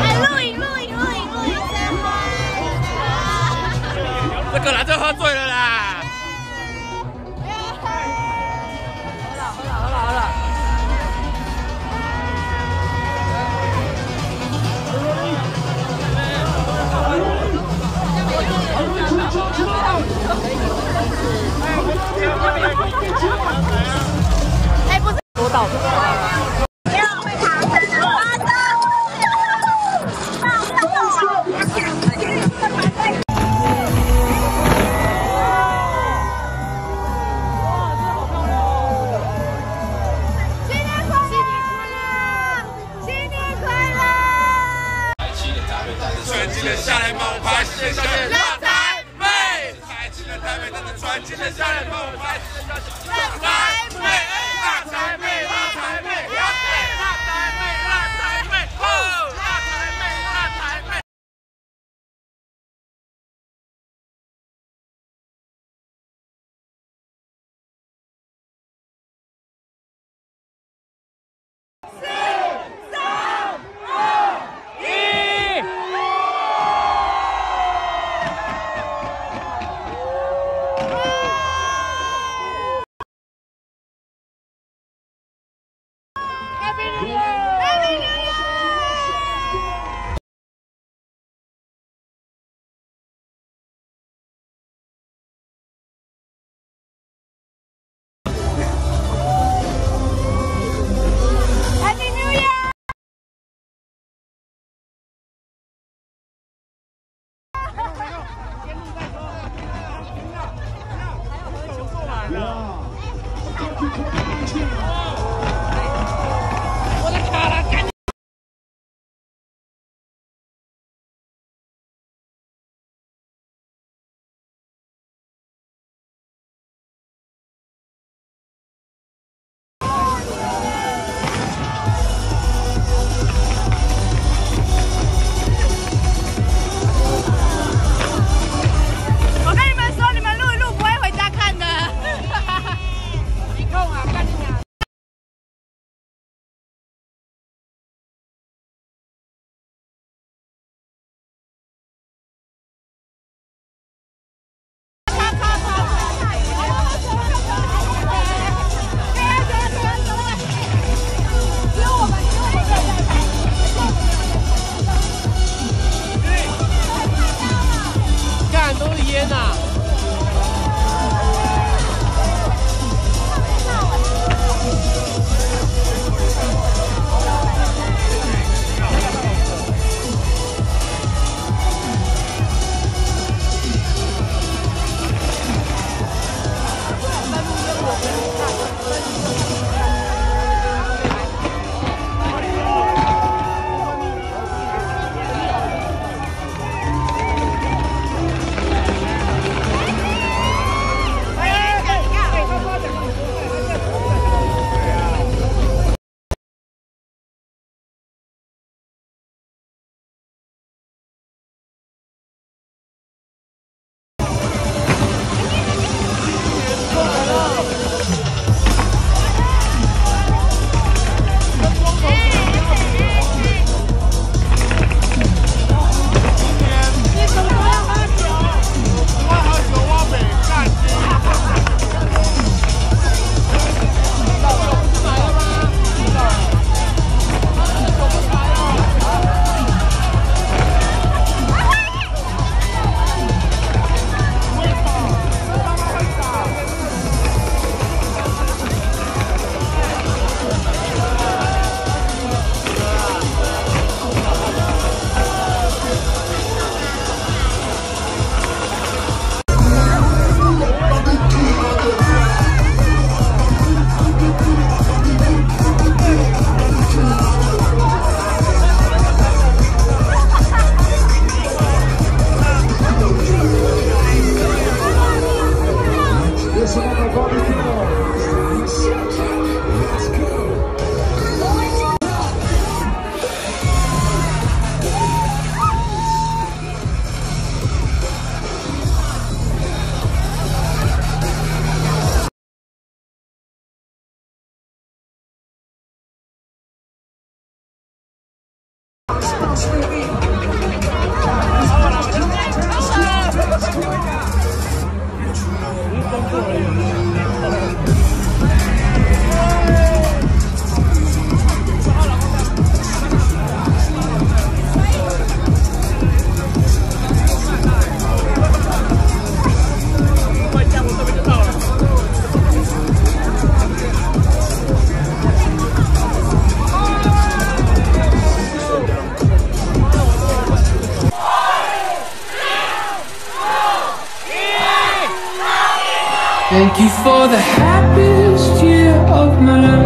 哎，录影录影录影录影，先拍。这个男生喝醉了！穿进了夏天冒牌，新年小姐辣台妹，开进了台北，真的穿进了夏天冒牌，辣台妹，辣台妹，拉台妹，拉台 Sweet. Thank you for the happiest year of my life.